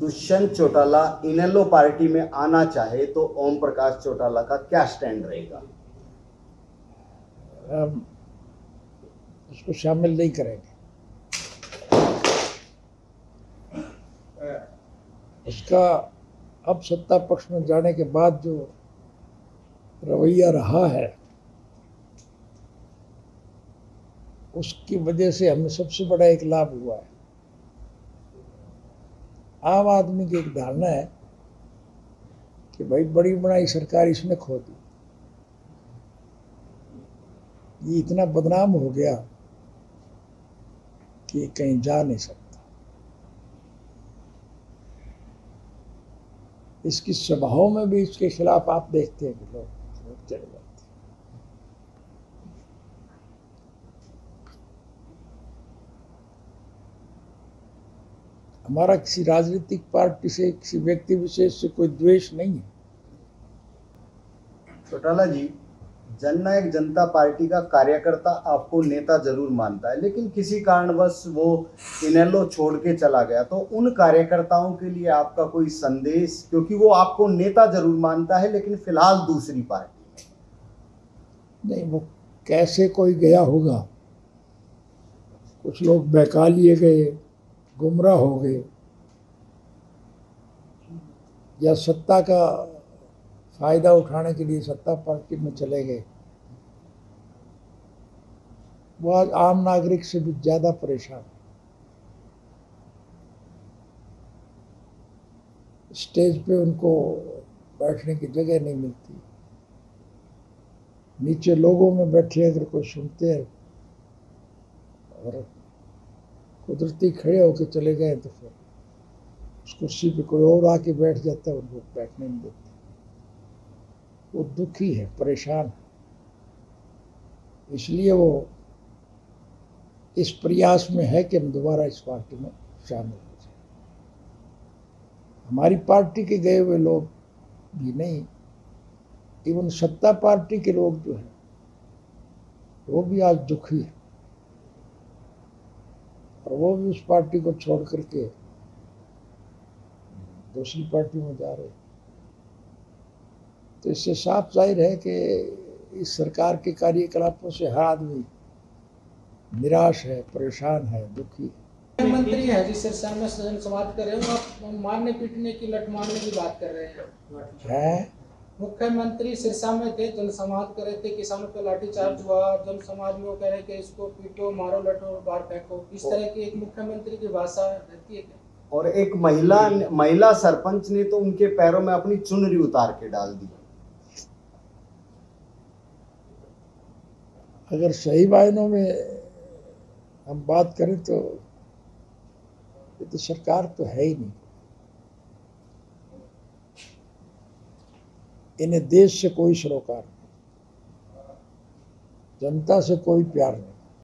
दुष्यंत चौटाला इनेलो party में आना चाहे तो ओम प्रकाश चौटाला का क्या स्टैंड रहेगा? उसको शामिल नहीं करेंगे। उसका अब सत्ता पक्ष में जाने के बाद जो रवैया रहा है, उसकी वजह से हमें सबसे बड़ा एक लाभ हुआ है। आम आदमी की एक धारणा है कि भाई बड़ी बड़ी सरकार इसने खो दी। ये इतना बदनाम हो गया कि कहीं जा नहीं सकता। इसकी सभाओं में भी इसके खिलाफ आप देखते हैं कि लोग चले जाते हमारा किसी राजनीतिक पार्टी से किसी व्यक्ति विशेष से कोई द्वेष नहीं है। चौटाला जी जननायक जनता पार्टी का कार्यकर्ता आपको नेता ज़रूर मानता है लेकिन किसी कारणवश वो इनेलो छोड़ के चला गया। तो उन कार्यकर्ताओं के लिए आपका कोई संदेश क्योंकि वो आपको नेता ज़रूर मानता है लेकिन फ़िलहाल दूसरी पार्टी नहीं वो कैसे कोई गया होगा? कुछ लोग बहका लिए गए। गुमराह हो गए। या सत्ता का फ़ायदा उठाने के लिए सत्ता पार्टी में चले गए। वो आज आम नागरिक से भी ज़्यादा परेशान स्टेज पे उनको बैठने की जगह नहीं मिलती। नीचे लोगों में बैठे अगर कोई सुनते हैं और कुदरती खड़े होकर चले गए तो फिर उस कुर्सी पे कोई और आके बैठ जाता है उनको बैठने नहीं देते। वो दुखी है, परेशान है। इसलिए वो इस प्रयास में है कि हम दोबारा इस पार्टी में शामिल हो जाए। हमारी पार्टी के गए हुए लोग भी नहीं, इवन सत्ता पार्टी के लोग जो हैं, वो भी आज दुखी है। और वो भी उस पार्टी को छोड़ करके दूसरी पार्टी में जा रहे। तो इससे साफ़ ज़ाहिर है कि इस सरकार के कार्यकलापों से हर आदमी निराश है परेशान है दुखी है। मुख्यमंत्री है जिस में सदन समाप्त कर रहे हो आप मारने पीटने की लठ मारने की बात कर रहे हैं। है? मुख्यमंत्री सिरसा में थे जन समाज कर रहे थे किसानों पर लाठीचार्ज हुआ जन समाज में वो कह रहे हैं कि इसको पीटो मारो लटो बाहर फेंको। इस तरह की एक मुख्यमंत्री की भाषा रहती है क्या? और एक महिला महिला सरपंच ने तो उनके पैरों में अपनी चुनरी उतार के डाल दी। अगर सही मायनों में हम बात करें तो ये तो सरकार तो है ही नहीं। इन्हें देश से कोई सरोकार नहीं। जनता से कोई प्यार नहीं।